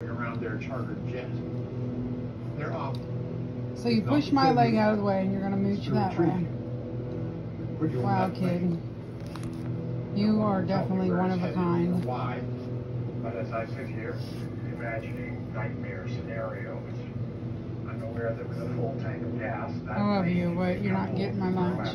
around their chartered jet. They're off. So you push my leg out of the way and you're gonna mooch that way. Wow, kid. You are definitely one of a kind. Why? But as I sit here imagining nightmare scenarios, I'm aware that with a full tank of gas, I love you, but you're not getting my lunch.